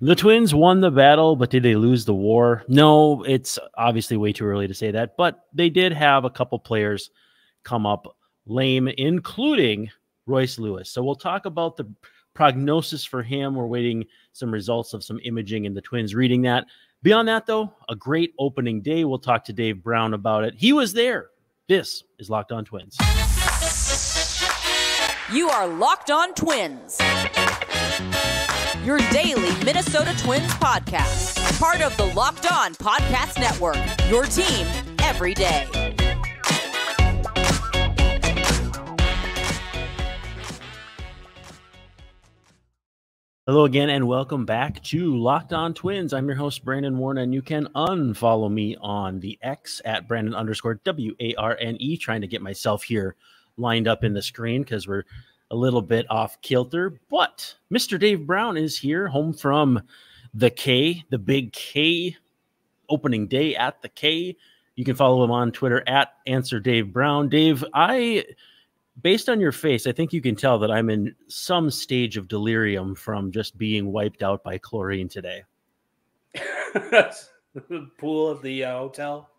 The Twins won the battle, but did they lose the war? No, it's obviously way too early to say that, but they did have a couple players come up lame, including Royce Lewis. So we'll talk about the prognosis for him. We're waiting some results of some imaging and the Twins reading that. Beyond that, though, a great opening day. We'll talk to Dave Brown about it. He was there. This is Locked On Twins. You are Locked On Twins your daily Minnesota Twins podcast. Part of the Locked On Podcast Network, your team every day. Hello again, and welcome back to Locked On Twins. I'm your host, Brandon Warne, and you can unfollow me on the X at Brandon underscore W A R N E, trying to get myself here lined up in the screen because we're a little bit off kilter, but Mr. Dave Brown is here, home from the K, the big K opening day at the K. You can follow him on Twitter at answer Dave Brown. Dave, I based on your face, I think you can tell that I'm in some stage of delirium from just being wiped out by chlorine today. the pool of the uh, hotel.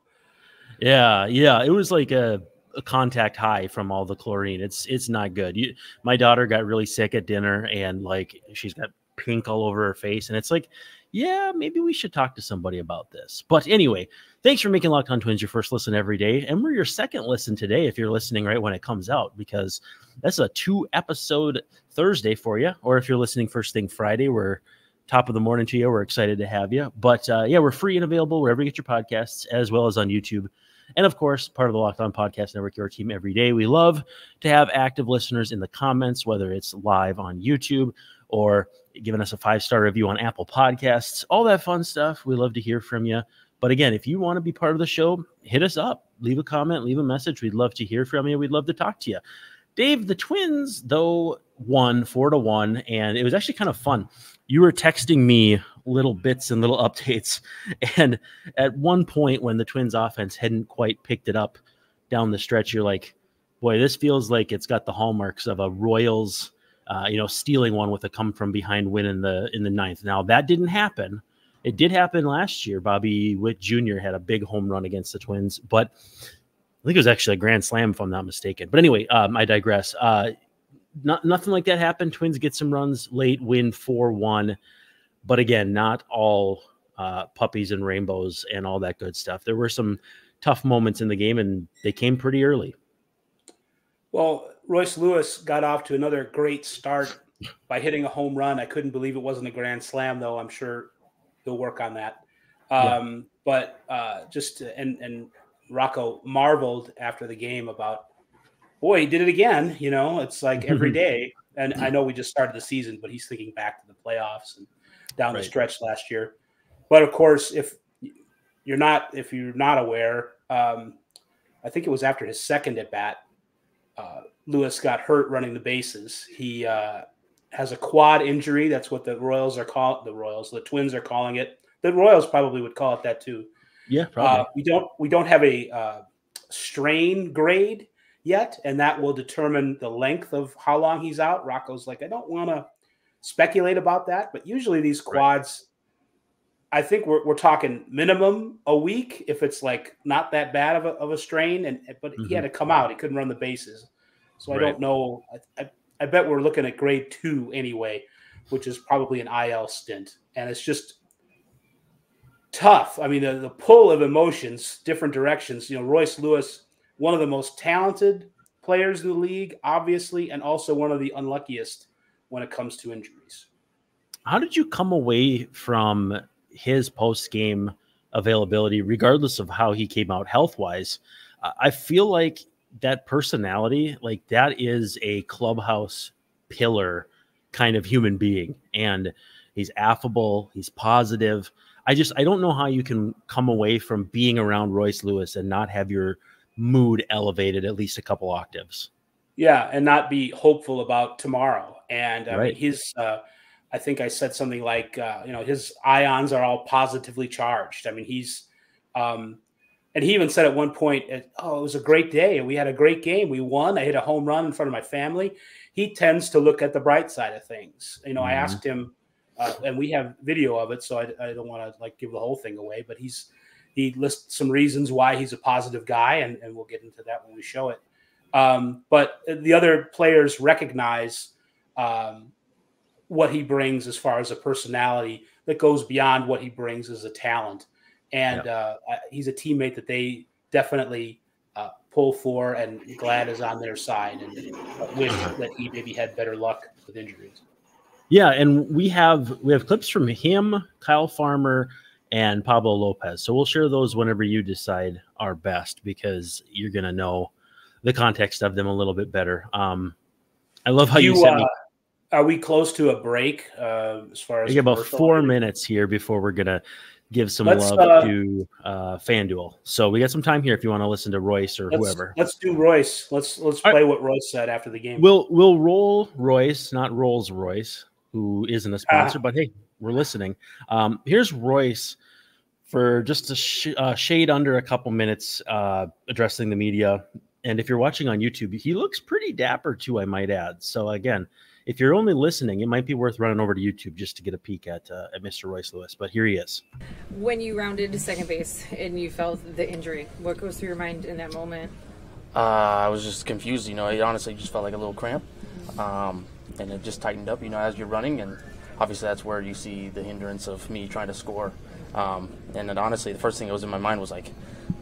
Yeah, yeah, it was like a a contact high from all the chlorine. It's it's not good. You, my daughter got really sick at dinner and like she's got pink all over her face, and it's like, yeah, maybe we should talk to somebody about this. But anyway, thanks for making Locked On Twins your first listen every day, and we're your second listen today if you're listening right when it comes out because that's a two episode Thursday for you, or if you're listening first thing Friday, we're top of the morning to you. We're excited to have you. But uh, yeah, we're free and available wherever you get your podcasts, as well as on YouTube and of course, part of the Locked On Podcast Network, your team every day. We love to have active listeners in the comments, whether it's live on YouTube or giving us a five star review on Apple Podcasts, all that fun stuff. We love to hear from you. But again, if you want to be part of the show, hit us up, leave a comment, leave a message. We'd love to hear from you. We'd love to talk to you. Dave, the Twins, though, won four to one, and it was actually kind of fun. You were texting me little bits and little updates. And at one point, when the Twins offense hadn't quite picked it up down the stretch, you're like, boy, this feels like it's got the hallmarks of a Royals, uh, you know, stealing one with a come from behind win in the in the ninth. Now that didn't happen. It did happen last year. Bobby Witt Jr. had a big home run against the Twins, but I think it was actually a grand slam, if I'm not mistaken. But anyway, um, I digress. Uh, not, nothing like that happened. Twins get some runs late, win 4 1. But again, not all uh, puppies and rainbows and all that good stuff. There were some tough moments in the game, and they came pretty early. Well, Royce Lewis got off to another great start by hitting a home run. I couldn't believe it wasn't a grand slam, though. I'm sure he'll work on that. Um, yeah. But uh, just and and Rocco marveled after the game about, boy, he did it again. You know, it's like every day. And I know we just started the season, but he's thinking back to the playoffs and down right. the stretch last year. But of course, if you're not if you're not aware, um, I think it was after his second at bat, uh, Lewis got hurt running the bases. He uh, has a quad injury. That's what the Royals are called. The Royals, the Twins are calling it. The Royals probably would call it that too. Yeah, probably. Uh, we don't we don't have a uh, strain grade yet, and that will determine the length of how long he's out. Rocco's like, I don't want to speculate about that, but usually these quads, right. I think we're, we're talking minimum a week if it's like not that bad of a, of a strain. And but mm-hmm. he had mm-hmm. to come out; he couldn't run the bases, so right. I don't know. I, I, I bet we're looking at grade two anyway, which is probably an IL stint, and it's just tough. I mean, the, the pull of emotions, different directions. You know, Royce Lewis, one of the most talented players in the league, obviously, and also one of the unluckiest when it comes to injuries. How did you come away from his post game availability, regardless of how he came out health wise? I feel like that personality, like that is a clubhouse pillar kind of human being. And he's affable, he's positive. I just I don't know how you can come away from being around Royce Lewis and not have your mood elevated at least a couple octaves. Yeah, and not be hopeful about tomorrow. And I right. mean, his, uh, I think I said something like, uh, you know, his ions are all positively charged. I mean, he's, um, and he even said at one point, "Oh, it was a great day. We had a great game. We won. I hit a home run in front of my family." He tends to look at the bright side of things. You know, mm-hmm. I asked him uh, and we have video of it, so I, I don't want to like give the whole thing away. But he's he lists some reasons why he's a positive guy, and, and we'll get into that when we show it. Um, but the other players recognize um, what he brings as far as a personality that goes beyond what he brings as a talent, and uh, he's a teammate that they definitely uh, pull for, and glad is on their side, and wish that he maybe had better luck with injuries. Yeah, and we have we have clips from him, Kyle Farmer, and Pablo Lopez. So we'll share those whenever you decide are best because you're gonna know the context of them a little bit better. Um, I love how you, you sent uh, me. Are we close to a break uh, as far as about four minutes here before we're gonna give some let's, love uh, to uh, FanDuel. So we got some time here if you want to listen to Royce or let's, whoever. Let's do Royce. Let's let's play right. what Royce said after the game. We'll we'll roll Royce, not Rolls Royce, who isn't a sponsor, uh, but hey, we're listening. Um, here's Royce for just a sh- uh, shade under a couple minutes uh, addressing the media. And if you're watching on YouTube, he looks pretty dapper too, I might add. So again, if you're only listening, it might be worth running over to YouTube just to get a peek at uh, at Mr. Royce Lewis. But here he is. When you rounded to second base and you felt the injury, what goes through your mind in that moment? Uh, I was just confused. You know, it honestly just felt like a little cramp, um, and it just tightened up. You know, as you're running, and obviously that's where you see the hindrance of me trying to score. Um, and then honestly, the first thing that was in my mind was like,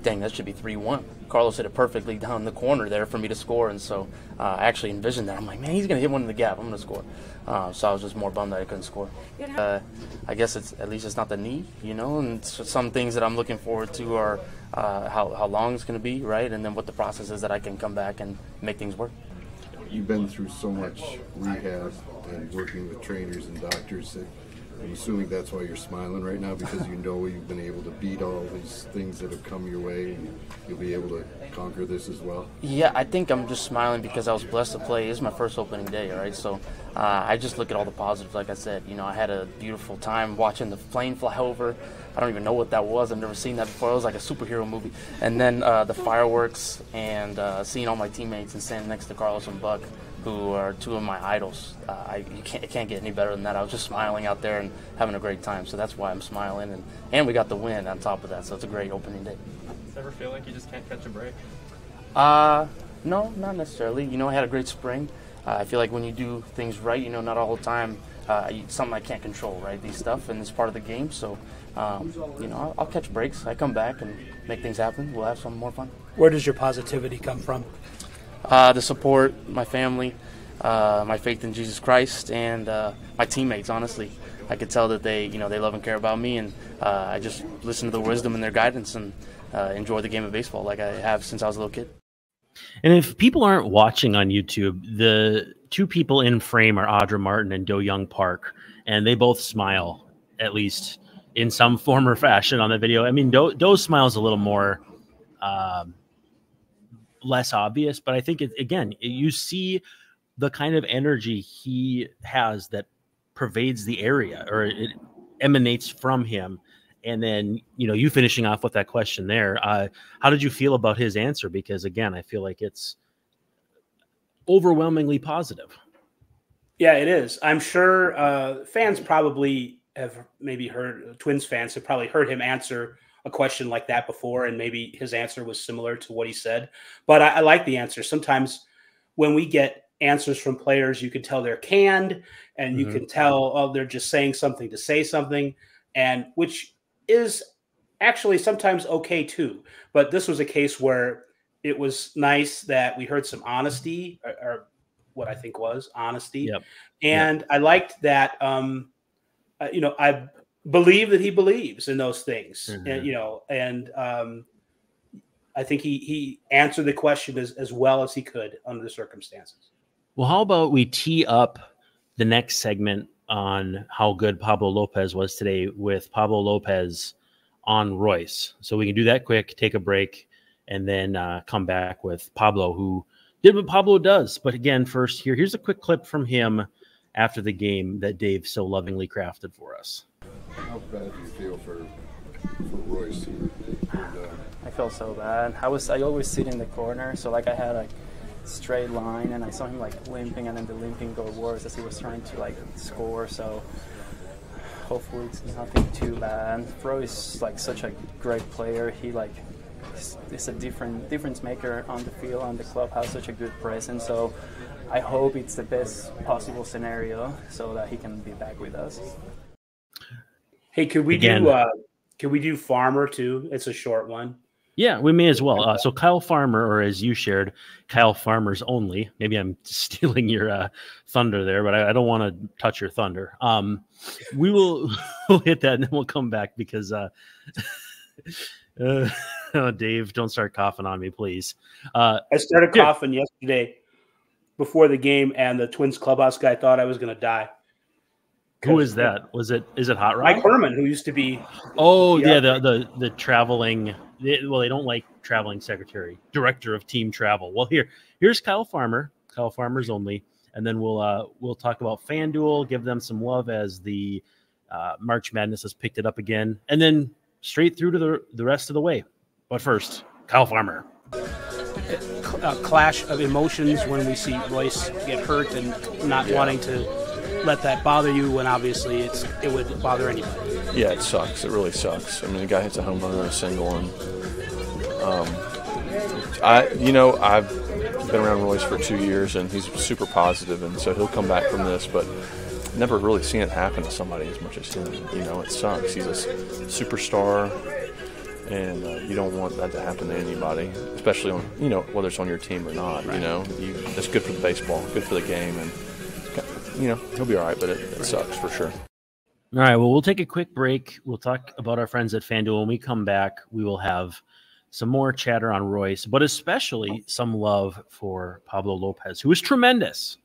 dang, that should be 3 1. Carlos hit it perfectly down the corner there for me to score. And so uh, I actually envisioned that. I'm like, man, he's going to hit one in the gap. I'm going to score. Uh, so I was just more bummed that I couldn't score. Uh, I guess it's at least it's not the knee, you know. And some things that I'm looking forward to are uh, how, how long it's going to be, right? And then what the process is that I can come back and make things work. You've been through so much rehab and working with trainers and doctors that I'm assuming that's why you're smiling right now because you know you've been able to beat all these things that have come your way and you'll be able to conquer this as well. Yeah, I think I'm just smiling because I was blessed to play. It's my first opening day, right? So uh, I just look at all the positives. Like I said, you know, I had a beautiful time watching the plane fly over. I don't even know what that was. I've never seen that before. It was like a superhero movie. And then uh, the fireworks and uh, seeing all my teammates and standing next to Carlos and Buck who are two of my idols. Uh, I you can't, it can't get any better than that. I was just smiling out there and having a great time, so that's why I'm smiling. And, and we got the win on top of that, so it's a great opening day. Does it ever feel like you just can't catch a break? Uh, no, not necessarily. You know, I had a great spring. Uh, I feel like when you do things right, you know, not all the time, uh, something I can't control, right? These stuff, and it's part of the game. So, um, you know, I'll, I'll catch breaks. I come back and make things happen. We'll have some more fun. Where does your positivity come from? Uh, the support, my family, uh, my faith in Jesus Christ, and uh, my teammates. Honestly, I could tell that they, you know, they love and care about me, and uh, I just listen to the wisdom and their guidance and uh, enjoy the game of baseball like I have since I was a little kid. And if people aren't watching on YouTube, the two people in frame are Audra Martin and Do Young Park, and they both smile at least in some form or fashion on the video. I mean, Do, Do smiles a little more. Um, less obvious, but I think it, again, you see the kind of energy he has that pervades the area or it emanates from him. And then, you know, you finishing off with that question there, uh, how did you feel about his answer? Because again, I feel like it's overwhelmingly positive. Yeah, it is. I'm sure uh, fans probably have maybe heard Twins fans have probably heard him answer a question like that before, and maybe his answer was similar to what he said. But I, I like the answer. Sometimes when we get answers from players, you can tell they're canned, and you mm-hmm. can tell oh they're just saying something to say something, and which is actually sometimes okay too. But this was a case where it was nice that we heard some honesty, or, or what I think was honesty, yep. and yep. I liked that. Um, uh, you know, I believe that he believes in those things, mm-hmm. and you know, and um, I think he he answered the question as, as well as he could under the circumstances. Well, how about we tee up the next segment on how good Pablo Lopez was today with Pablo Lopez on Royce. So we can do that quick, take a break, and then uh, come back with Pablo, who did what Pablo does. But again, first here, here's a quick clip from him after the game that Dave so lovingly crafted for us. How bad do you feel for for Royce? I feel so bad. I was I always sit in the corner, so like I had a straight line, and I saw him like limping, and then the limping got worse as he was trying to like score. So hopefully it's nothing too bad. Fro is like such a great player. He like is, a different difference maker on the field, on the clubhouse, such a good presence. So I hope it's the best possible scenario so that he can be back with us. Hey, could we Again. do uh could we do Farmer too? It's a short one. Yeah, we may as well. Uh, so Kyle Farmer, or as you shared, Kyle Farmer's only. Maybe I'm stealing your uh, thunder there, but I, I don't want to touch your thunder. Um, we will we'll hit that and then we'll come back because uh, uh, oh, Dave, don't start coughing on me, please. Uh, I started coughing yesterday before the game, and the Twins clubhouse guy thought I was going to die. Who is that? Was it is it Hot Rod? Mike Herman, who used to be. Oh yeah, the the the traveling. They, well, they don't like traveling secretary, director of team travel. Well, here here's Kyle Farmer. Kyle Farmer's only, and then we'll uh we'll talk about FanDuel, give them some love as the uh, March Madness has picked it up again, and then straight through to the the rest of the way. But first, Kyle Farmer a clash of emotions when we see Royce get hurt and not yeah. wanting to let that bother you when obviously it's it would bother anybody. Yeah, it sucks. It really sucks. I mean, the guy hits a home run or a single, and um, I, you know, I've been around Royce for two years, and he's super positive, and so he'll come back from this, but never really seen it happen to somebody as much as him. You know, it sucks. He's a superstar and uh, you don't want that to happen to anybody, especially on you know whether it's on your team or not. Right. You know, you, it's good for the baseball, good for the game, and you know he'll be all right, but it, it sucks for sure. All right, well, we'll take a quick break. We'll talk about our friends at FanDuel. When we come back, we will have some more chatter on Royce, but especially some love for Pablo Lopez, who is tremendous.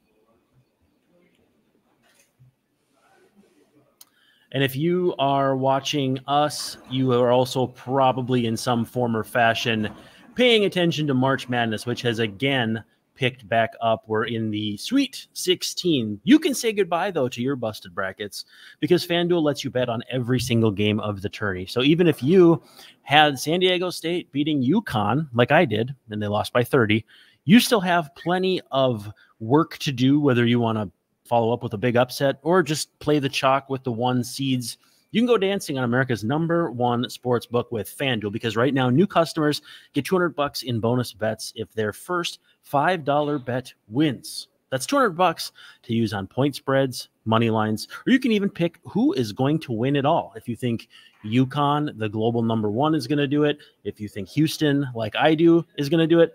And if you are watching us, you are also probably in some form or fashion paying attention to March Madness, which has again picked back up. We're in the Sweet 16. You can say goodbye, though, to your busted brackets because FanDuel lets you bet on every single game of the tourney. So even if you had San Diego State beating UConn, like I did, and they lost by 30, you still have plenty of work to do, whether you want to follow up with a big upset, or just play the chalk with the one seeds. You can go dancing on America's number one sports book with FanDuel because right now new customers get 200 bucks in bonus bets if their first $5 bet wins. That's 200 bucks to use on point spreads, money lines, or you can even pick who is going to win it all. If you think UConn, the global number one, is going to do it, if you think Houston, like I do, is going to do it,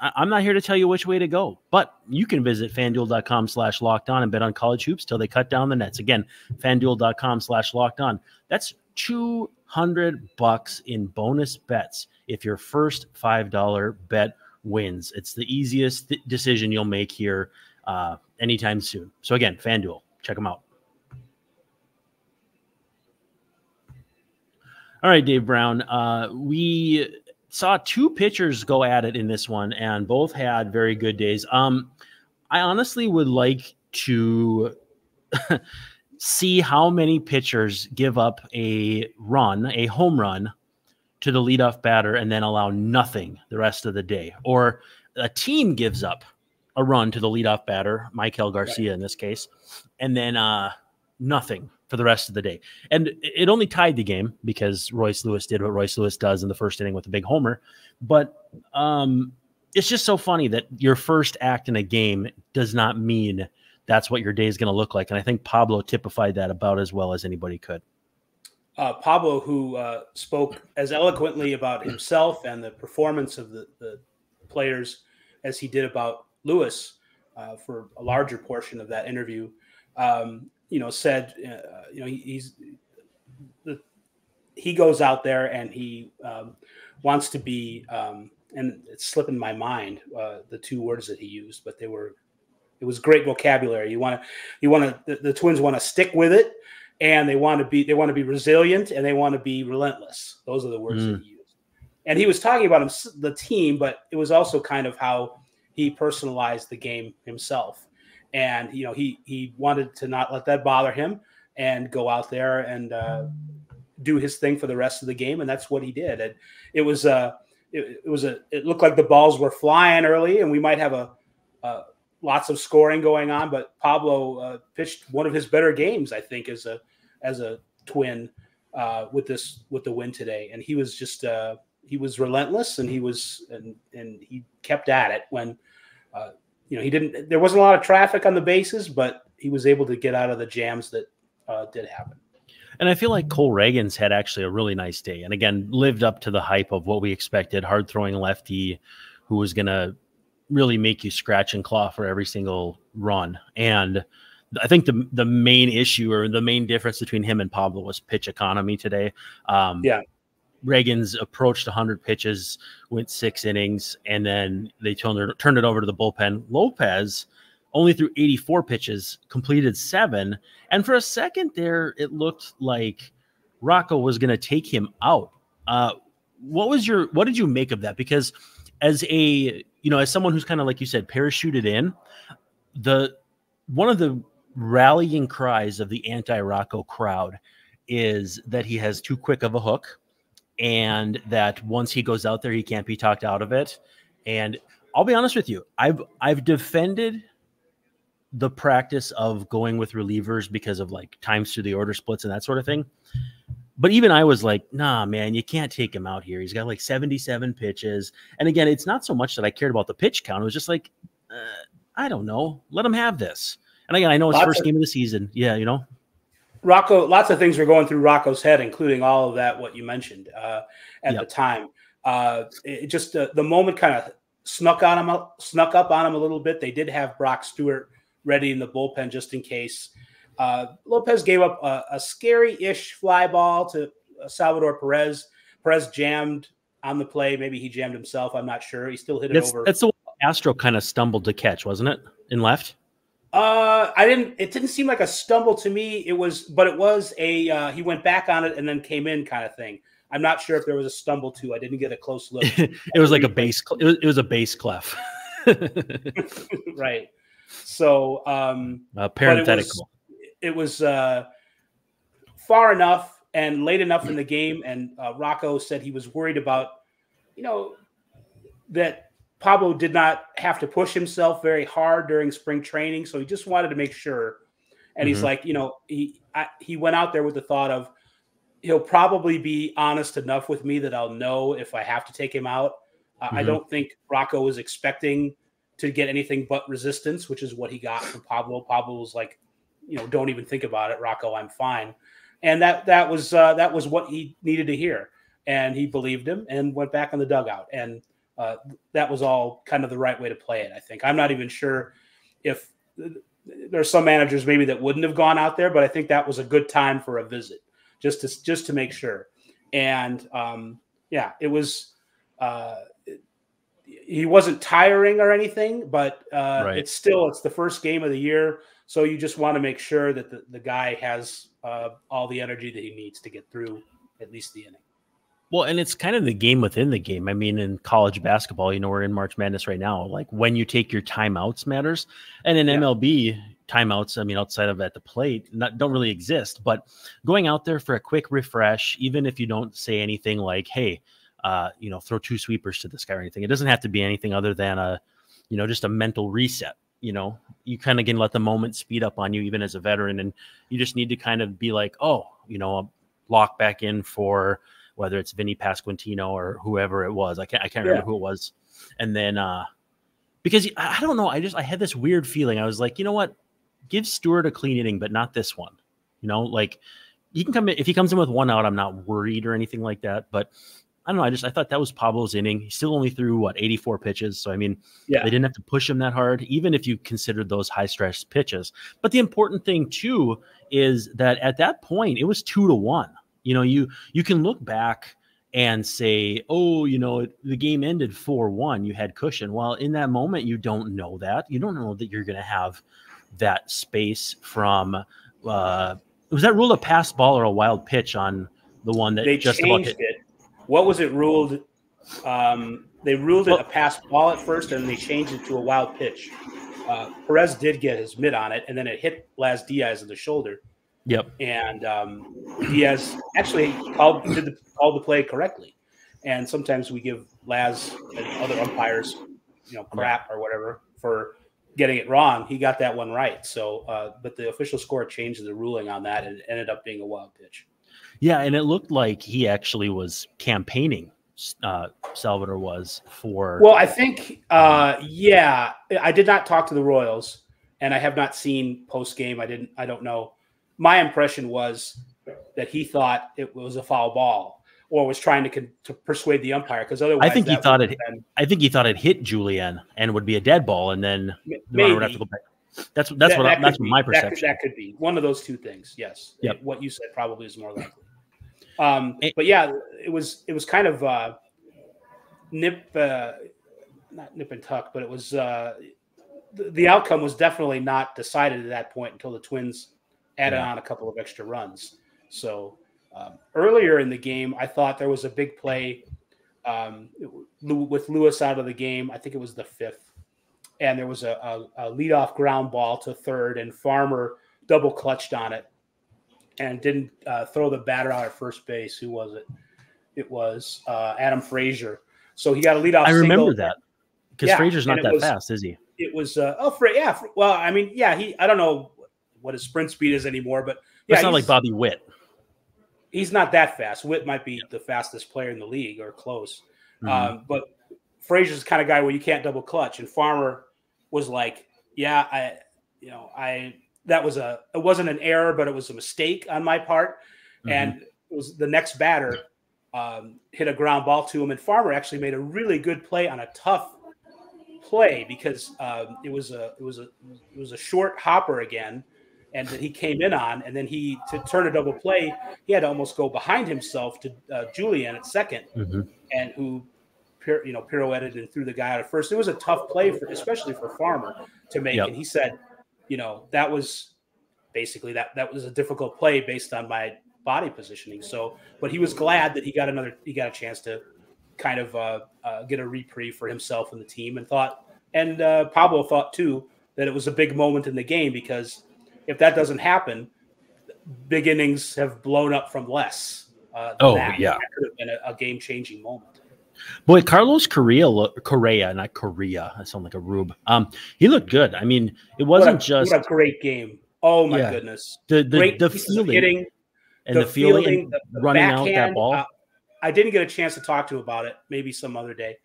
I'm not here to tell you which way to go, but you can visit fanduel.com slash locked on and bet on college hoops till they cut down the nets. Again, fanduel.com slash locked on. That's 200 bucks in bonus bets if your first $5 bet wins. It's the easiest th- decision you'll make here uh, anytime soon. So, again, FanDuel, check them out. All right, Dave Brown. Uh, we saw two pitchers go at it in this one, and both had very good days. Um, I honestly would like to see how many pitchers give up a run, a home run, to the leadoff batter and then allow nothing the rest of the day, or a team gives up a run to the leadoff batter, Maikel Garcia in this case, and then uh, nothing for the rest of the day. And it only tied the game because Royce Lewis did what Royce Lewis does in the first inning with a big homer. But um, it's just so funny that your first act in a game does not mean that's what your day is going to look like. And I think Pablo typified that about as well as anybody could. Uh, Pablo, who uh, spoke as eloquently about himself and the performance of the, the players as he did about Lewis uh, for a larger portion of that interview, um, you know, said, uh, you know, he, he's the, he goes out there and he um, wants to be, um, and it's slipping my mind uh, the two words that he used, but they were, it was great vocabulary. You want to, you want to, the, the Twins want to stick with it, and they want to be, they want to be resilient, and they want to be relentless. Those are the words mm. that he used. And he was talking about him, the team, but it was also kind of how he personalized the game himself and you know he he wanted to not let that bother him and go out there and uh, do his thing for the rest of the game, and that's what he did. And it was uh, it, it was a it looked like the balls were flying early, and we might have a, a lots of scoring going on. But Pablo uh, pitched one of his better games, I think, as a as a twin uh, with this with the win today, and he was just uh, he was relentless and he was and and he kept at it when uh, you know he didn't there wasn't a lot of traffic on the bases, but he was able to get out of the jams that uh, did happen. And I feel like Cole Ragans had actually a really nice day, and again lived up to the hype of what we expected. Hard throwing lefty, who was going to really make you scratch and claw for every single run. And I think the the main issue or the main difference between him and Pablo was pitch economy today. Um, yeah. Ragans approached 100 pitches, went six innings, and then they turned it, turned it over to the bullpen. Lopez only threw 84 pitches, completed seven. And for a second there, it looked like Rocco was going to take him out. Uh, what was your, what did you make of that? Because as a, you know, as someone who's kind of like you said, parachuted in, the one of the rallying cries of the anti-Rocco crowd is that he has too quick of a hook and that once he goes out there he can't be talked out of it. And I'll be honest with you, I've I've defended the practice of going with relievers because of like times through the order splits and that sort of thing. But even I was like, nah, man, you can't take him out here. He's got like 77 pitches. And again, it's not so much that I cared about the pitch count. It was just like, uh, I don't know. Let him have this. And again, I know it's lots first of, game of the season. Yeah, you know. Rocco, lots of things were going through Rocco's head, including all of that what you mentioned uh, at yep. the time. Uh, it just uh, the moment kind of snuck on him, snuck up on him a little bit. They did have Brock Stewart ready in the bullpen just in case. Uh, Lopez gave up a, a scary-ish fly ball to uh, Salvador Perez. Perez jammed on the play. Maybe he jammed himself. I'm not sure. He still hit it that's, over. That's the one Castro kind of stumbled to catch, wasn't it? In left. Uh, I didn't. It didn't seem like a stumble to me. It was, but it was a. Uh, he went back on it and then came in, kind of thing. I'm not sure if there was a stumble too. I didn't get a close look. it was like a base. It was, it was a bass clef. right. So, um, uh, parenthetical. It was, it was uh, far enough and late enough in the game, and uh, Rocco said he was worried about, you know, that Pablo did not have to push himself very hard during spring training, so he just wanted to make sure. And mm-hmm. he's like, you know, he I, he went out there with the thought of he'll probably be honest enough with me that I'll know if I have to take him out. Uh, mm-hmm. I don't think Rocco was expecting to get anything but resistance, which is what he got from Pablo. Pablo was like, you know, don't even think about it, Rocco. I'm fine, and that that was uh, that was what he needed to hear, and he believed him and went back in the dugout and uh, that was all kind of the right way to play it. I think I'm not even sure if there's some managers maybe that wouldn't have gone out there, but I think that was a good time for a visit just to just to make sure. And um, yeah, it was. Uh, he wasn't tiring or anything, but uh, right. it's still it's the first game of the year, so you just want to make sure that the, the guy has uh, all the energy that he needs to get through at least the inning. Well, and it's kind of the game within the game. I mean, in college basketball, you know, we're in March Madness right now. Like when you take your timeouts matters, and in yeah. MLB, timeouts. I mean, outside of at the plate, not, don't really exist. But going out there for a quick refresh, even if you don't say anything like, "Hey, uh, you know, throw two sweepers to this guy" or anything, it doesn't have to be anything other than a, you know, just a mental reset. You know, you kind of can let the moment speed up on you, even as a veteran, and you just need to kind of be like, "Oh, you know, lock back in for." Whether it's Vinny Pasquantino or whoever it was. I can't I can't yeah. remember who it was. And then uh because I don't know, I just I had this weird feeling. I was like, you know what? Give Stewart a clean inning, but not this one. You know, like he can come in if he comes in with one out, I'm not worried or anything like that. But I don't know. I just I thought that was Pablo's inning. He still only threw what 84 pitches. So I mean, yeah, they didn't have to push him that hard, even if you considered those high stress pitches. But the important thing too is that at that point it was two to one. You know, you you can look back and say, "Oh, you know, the game ended 4-1, you had cushion." Well, in that moment you don't know that. You don't know that you're going to have that space from uh was that ruled a pass ball or a wild pitch on the one that they just changed it. What was it ruled? Um, they ruled it a pass ball at first, and they changed it to a wild pitch. Uh, Perez did get his mitt on it, and then it hit Laz Diaz in the shoulder. Yep. And um, Diaz actually called did the, called the play correctly. And sometimes we give Laz and other umpires, you know, crap or whatever for getting it wrong. He got that one right. So, uh, but the official score changed the ruling on that, and it ended up being a wild pitch. Yeah, and it looked like he actually was campaigning. Uh, Salvador was for. Well, I think, uh, yeah, I did not talk to the Royals, and I have not seen post game. I didn't. I don't know. My impression was that he thought it was a foul ball or was trying to to persuade the umpire because otherwise I think he thought it. Been, I think he thought it hit Julien and would be a dead ball, and then the runner would have to go back. That's that's that, what that that's be, my perception. That could, that could, be one of those two things. Yes. Yep. What you said probably is more likely. Um, but yeah, it was it was kind of uh, nip, uh, not nip and tuck, but it was uh, the, the outcome was definitely not decided at that point until the Twins added yeah. on a couple of extra runs. So um, earlier in the game, I thought there was a big play um, with Lewis out of the game. I think it was the fifth, and there was a, a, a leadoff ground ball to third, and Farmer double clutched on it and didn't uh, throw the batter out at first base. Who was it? It was uh, Adam Frazier. So he got a leadoff. I remember that because yeah, Frazier's not that was, fast, is he? It was uh, oh, Fra- yeah. Well, I mean, yeah. He I don't know what his sprint speed is anymore, but yeah, it's not like Bobby Witt he's not that fast. Witt might be the fastest player in the league or close. Mm-hmm. Um, but Frazier's the kind of guy where you can't double clutch. And Farmer was like, yeah, I, you know, I, that was a, it wasn't an error, but it was a mistake on my part. Mm-hmm. And it was the next batter um, hit a ground ball to him. And Farmer actually made a really good play on a tough play because um, it was a, it was a, it was a short hopper again and that he came in on, and then he to turn a double play, he had to almost go behind himself to uh, Julien at 2nd mm-hmm. and who you know pirouetted and threw the guy out at first. It was a tough play for especially for Farmer to make, yep. and he said, you know, that was basically that that was a difficult play based on my body positioning. So, but he was glad that he got another he got a chance to kind of uh, uh, get a reprieve for himself and the team, and thought, and uh, Pablo thought too that it was a big moment in the game because if that doesn't happen, big innings have blown up from less. Uh, oh that. yeah, that could have been a, a game changing moment. Boy, Carlos Correa, Correa, not Korea. I sound like a rube. Um, he looked good. I mean, it wasn't what a, just what a great game. Oh my yeah. goodness, the the, great the feeling hitting, and the, the feeling, fielding, the, the running backhand, out that ball. Uh, I didn't get a chance to talk to him about it. Maybe some other day,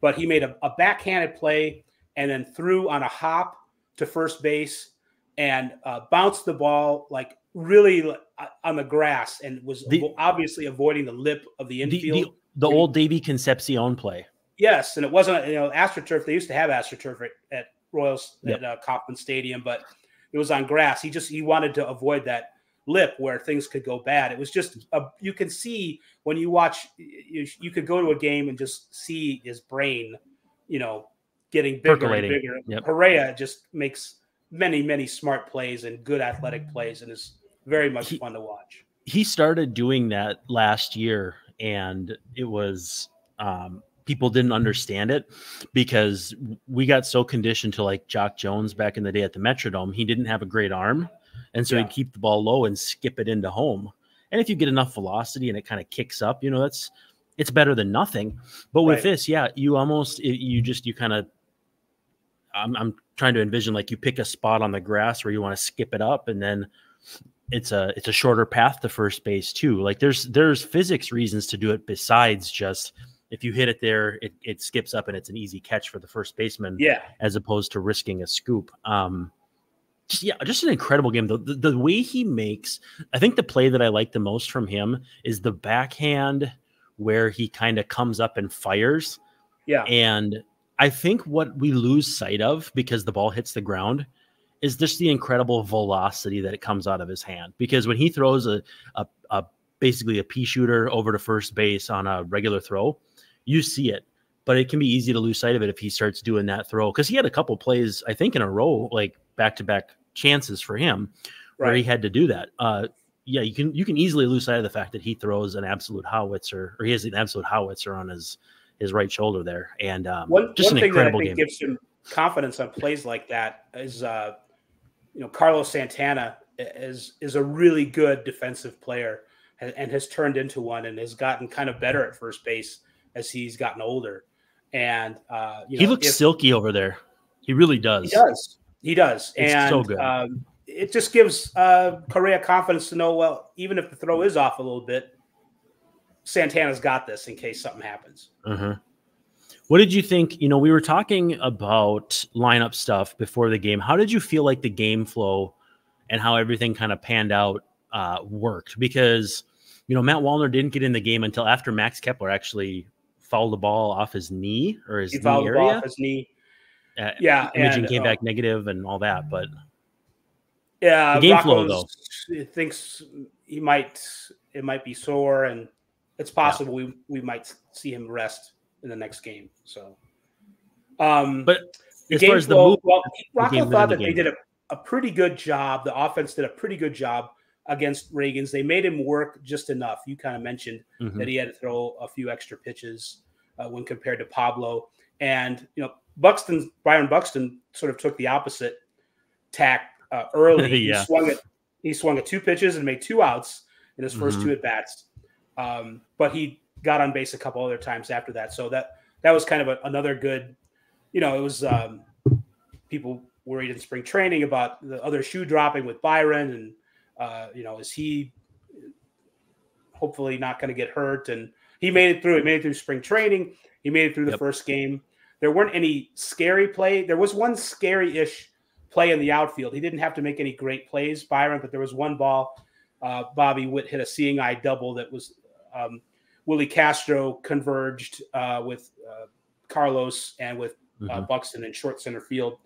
but he made a, a backhanded play and then threw on a hop to first base and uh, bounced the ball like really on the grass and was the, obviously avoiding the lip of the infield. The, the, the old Davy Concepcion play. Yes, and it wasn't you know AstroTurf. They used to have AstroTurf at, at Royals yep. at uh, Kauffman Stadium, but it was on grass. He just he wanted to avoid that lip where things could go bad. It was just a, you can see when you watch you, you could go to a game and just see his brain, you know, getting bigger Percolating. and bigger. Yep. Correa just makes many, many smart plays and good athletic plays, and is very much he, fun to watch. He started doing that last year, and it was um, people didn't understand it because we got so conditioned to like Jacque Jones back in the day at the Metrodome. He didn't have a great arm, and so yeah. he'd keep the ball low and skip it into home. And if you get enough velocity and it kind of kicks up, you know that's it's better than nothing. But with right. this, yeah, you almost you just you kind of I'm, I'm trying to envision like you pick a spot on the grass where you want to skip it up and then it's a it's a shorter path to first base too. Like there's there's physics reasons to do it besides just if you hit it there it, it skips up and it's an easy catch for the first baseman yeah. as opposed to risking a scoop. Um just, yeah just an incredible game. The, the, the way he makes i think the play that i like the most from him is the backhand where he kind of comes up and fires. Yeah. And I think what we lose sight of because the ball hits the ground is just the incredible velocity that it comes out of his hand. Because when he throws a, a, a basically a pea shooter over to first base on a regular throw, you see it. But it can be easy to lose sight of it if he starts doing that throw. Because he had a couple plays, I think, in a row, like back to back chances for him, right. where he had to do that. Uh, yeah, you can you can easily lose sight of the fact that he throws an absolute howitzer, or he has an absolute howitzer on his his right shoulder there. And um, one, just one an thing incredible that I think game. gives him confidence on plays like that is, uh, you know, Carlos Santana is is a really good defensive player and, and has turned into one and has gotten kind of better at first base as he's gotten older. And uh, you know, he looks if, silky over there. He really does. He does. He does. It's and so good. Um, it just gives uh, Correa confidence to know, well, even if the throw is off a little bit, Santana's got this in case something happens. Uh-huh. What did you think? You know, we were talking about lineup stuff before the game. How did you feel like the game flow and how everything kind of panned out uh, worked? Because you know Matt Wallner didn't get in the game until after Max Kepler actually fouled the ball off his knee or his He knee fouled the ball area. off his knee. Uh, Yeah, imaging and, came uh, back negative and all that, but Yeah, The game flow, Rocco's- Thinks he might it might be sore, and it's possible we we might see him rest in the next game. So, um, but as far as the flow, move, well, the Rocco thought within that the they did a, a pretty good job. The offense did a pretty good job against Ragans. They made him work just enough. You kind of mentioned Mhm. that he had to throw a few extra pitches uh, when compared to Pablo. And you know, Buxton, Byron Buxton, sort of took the opposite tack uh, early. Yeah. He swung it. He swung at two pitches and made two outs in his 1st Mhm. two at bats. Um, but he got on base a couple other times after that. So that that was kind of a, another good. You know, it was um, people worried in spring training about the other shoe dropping with Byron, and uh, you know, is he hopefully not going to get hurt? And he made it through. He made it through spring training. He made it through the Yep. first game. There weren't any scary play. There was one scary-ish play in the outfield. He didn't have to make any great plays, Byron, but there was one ball. Uh, Bobby Witt hit a seeing eye double that was um, Willi Castro converged uh, with uh, Carlos and with uh, Mhm. Buxton in short center field.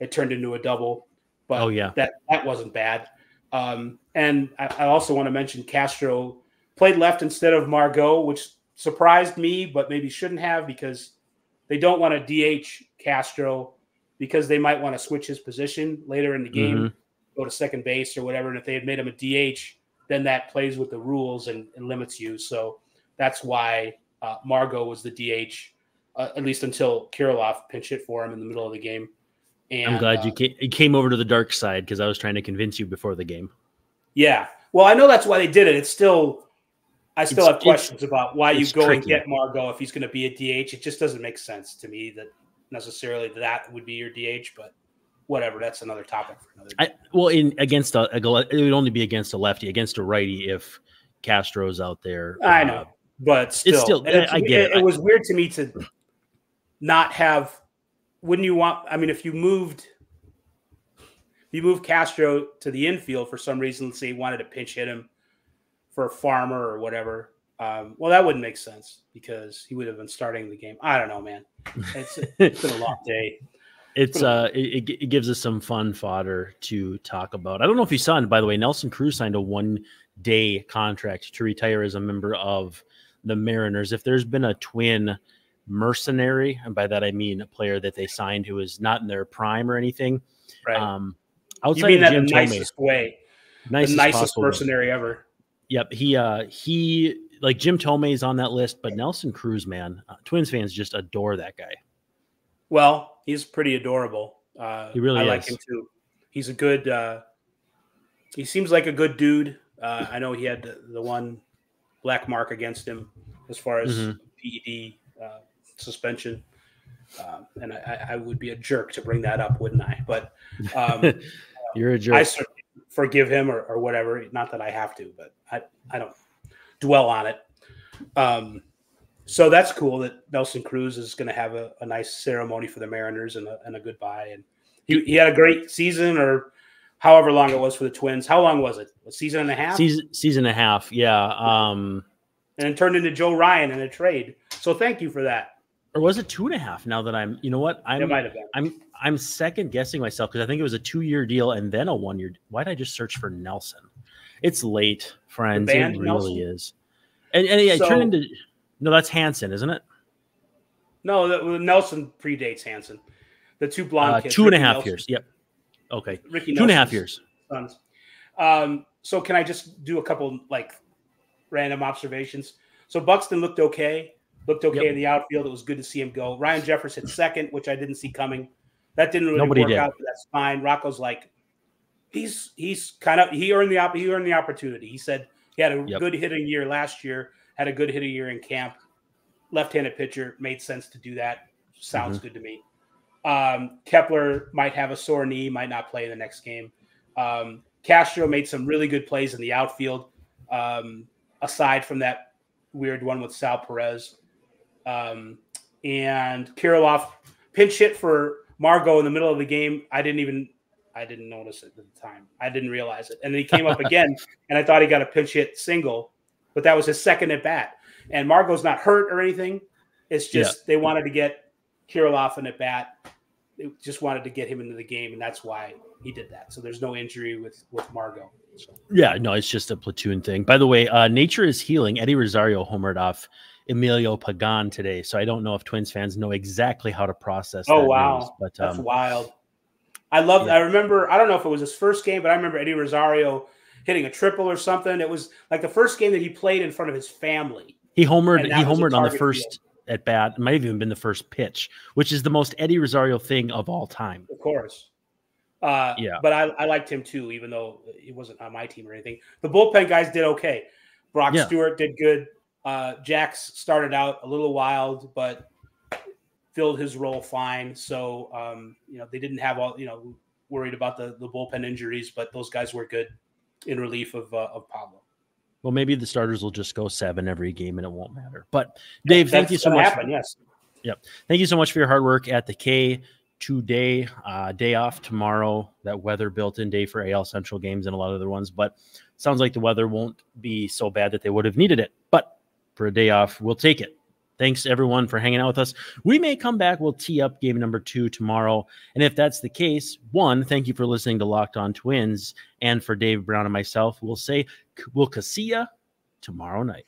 It turned into a double, but Oh, yeah. that that wasn't bad. Um, and I, I also want to mention Castro played left instead of Margot, which surprised me, but maybe shouldn't have because they don't want to DH Castro because they might want to switch his position later in the game, Mhm. go to second base or whatever. And if they had made him a DH, then that plays with the rules and, and limits you. So that's why uh, Margot was the DH, uh, at least until Kirilloff pinch hit for him in the middle of the game. And I'm glad uh, you came, you came over to the dark side because I was trying to convince you before the game. Yeah. Well, I know that's why they did it. It's still, I still It's- have questions about why you go and get Margot if he's going to be a DH. It just doesn't make sense to me that necessarily that would be your DH, but whatever. That's another topic for another. I well in against a, a it would only be against a lefty against a righty if Castro's out there. I uh, know, but still, still- and it's- I get it. It, was weird to me to not have. Wouldn't you want? I mean, if you moved, if you moved Castro to the infield for some reason, let's say you wanted to pinch hit him for a farmer or whatever. Um, well, that wouldn't make sense because he would have been starting the game. I don't know, man. It's, it's been a long day. It's uh, it, it gives us some fun fodder to talk about. I don't know if you saw it, by the way. Nelson Cruz signed a one day contract to retire as a member of the Mariners. If there's been a twin mercenary, and by that I mean a player that they signed who is not in their prime or anything, Right? um, you outside mean of that Jim the nicest way, nicest the nicest mercenary ever. Yep, he uh he like Jim Thome's on that list, but Nelson Cruz, man, uh, Twins fans just adore that guy. Well, he's pretty adorable. Uh, He really I like him too. He's a good. Uh, he seems like a good dude. Uh, I know he had the, the one black mark against him as far as Mhm. PED uh, suspension, um, and I, I would be a jerk to bring that up, wouldn't I? But um, You're a jerk. I certainly forgive him or, or whatever. Not that I have to, but I, I don't dwell on it. Um, so that's cool that Nelson Cruz is going to have a, a nice ceremony for the Mariners and a, and a goodbye. And he, he had a great season or however long it was for the Twins. How long was it? A season and a half? season season and a half. Yeah. Um, And it turned into Joe Ryan in a trade. So thank you for that. or was it two and a half? Now that I'm, you know what, I'm, might have been. I'm, I'm second guessing myself because I think it was a two year deal and then a one year. Why did I just search for Nelson? It's late, friends. It really Nelson? is. And, and yeah, it turned into no, that's Hanson, isn't it? No, the, Nelson predates Hanson. The two blonde Uh, kids. two and a half Nelson- years. Yep. Okay. Ricky Two and a half years. sons. Um, so can I just do a couple like random observations? So Buxton looked okay, looked okay Yep. in the outfield. It was good to see him go. Ryan Jeffers hit second, which I didn't see coming. That didn't really Nobody work did. out, but that's fine. Rocco's like, he's he's kind of he earned the op- he earned the opportunity. He said he had a Yep. good hitting year last year, had a good hitting year in camp. Left-handed pitcher made sense to do that. Sounds Mm-hmm. good to me. Um, Kepler might have a sore knee, might not play in the next game. Um, Castro made some really good plays in the outfield, um, aside from that weird one with Sal Perez. Um, and Kirilloff pinch hit for Margot in the middle of the game. I didn't even I didn't notice it at the time. I didn't realize it. And then he came up again, and I thought he got a pinch hit single, but that was his second at bat. And Margot's not hurt or anything. It's just yeah. they wanted to get Kirilloff in at bat. They just wanted to get him into the game, and that's why he did that. So there's no injury with with Margot. So. Yeah, no, it's just a platoon thing. By the way, uh, nature is healing. Eddie Rosario homered off Emilio Pagan today, so I don't know if Twins fans know exactly how to process. Oh wow, news, but that's um, wild. I love. Yeah. I remember. I don't know if it was his first game, but I remember Eddie Rosario hitting a triple or something. It was like the first game that he played in front of his family. He homered. He homered on the first field. at bat. It might have even been the first pitch, which is the most Eddie Rosario thing of all time. Of course. Uh, yeah. But I, I liked him too, even though he wasn't on my team or anything. The bullpen guys did okay. Brock yeah. Stewart did good. Uh, Jax started out a little wild, but filled his role fine. So um, you know they didn't have all you know worried about the the bullpen injuries, but those guys were good in relief of uh, of Pablo. Well, maybe the starters will just go seven every game and it won't matter. But Dave, thank you so much. Happen, yes. Yep. Thank you so much for your hard work at the K today. Uh, day off tomorrow. That weather built in day for AL Central games and a lot of other ones. But sounds like the weather won't be so bad that they would have needed it. But for a day off, we'll take it. Thanks everyone for hanging out with us. We may come back. We'll tee up game number two tomorrow. And if that's the case, one, thank you for listening to Locked On Twins. And for Dave Brown and myself, we'll say, we'll see ya tomorrow night.